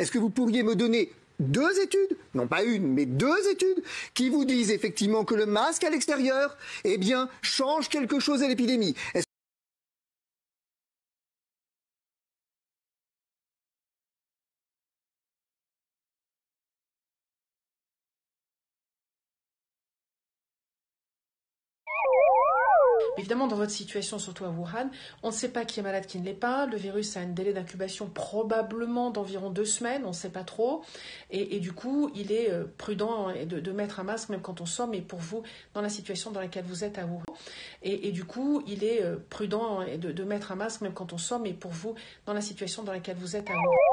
Est-ce que vous pourriez me donner deux études, non pas une, mais deux études, qui vous disent effectivement que le masque à l'extérieur, eh bien, change quelque chose à l'épidémie? Évidemment, dans votre situation, surtout à Wuhan, on ne sait pas qui est malade, qui ne l'est pas. Le virus a un délai d'incubation probablement d'environ deux semaines, on ne sait pas trop. Et, du coup, il est euh, prudent de, mettre un masque même quand on sort, mais pour vous, dans la situation dans laquelle vous êtes à Wuhan. Et, du coup, il est euh, prudent de, mettre un masque même quand on sort, mais pour vous, dans la situation dans laquelle vous êtes à Wuhan.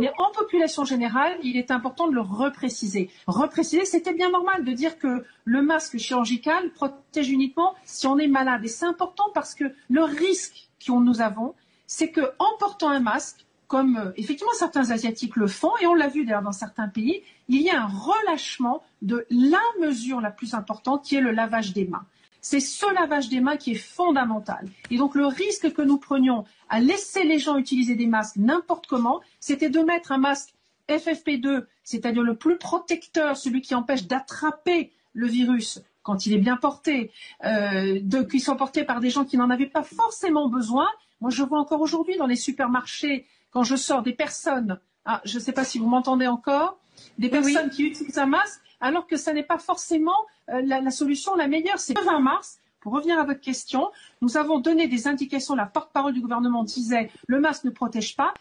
Mais en population générale, il est important de le repréciser. Repréciser, c'était bien normal de dire que le masque chirurgical protège uniquement si on est malade. Et c'est important parce que le risque que nous avons, c'est qu'en portant un masque, comme euh, effectivement certains Asiatiques le font, et on l'a vu d'ailleurs dans certains pays, il y a un relâchement de la mesure la plus importante qui est le lavage des mains. C'est ce lavage des mains qui est fondamental. Et donc le risque que nous prenions à laisser les gens utiliser des masques n'importe comment, c'était de mettre un masque FFP2, c'est-à-dire le plus protecteur, celui qui empêche d'attraper le virus quand il est bien porté, euh, qui soit porté par des gens qui n'en avaient pas forcément besoin. Moi, je vois encore aujourd'hui dans les supermarchés, quand je sors des personnes, ah, je ne sais pas si vous m'entendez encore, des personnes qui utilisent un masque alors que ce n'est pas forcément euh, la, solution la meilleure. C'est le 20 mars. Pour revenir à votre question, nous avons donné des indications. La porte-parole du gouvernement disait le masque ne protège pas.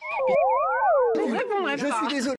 je suis désolé.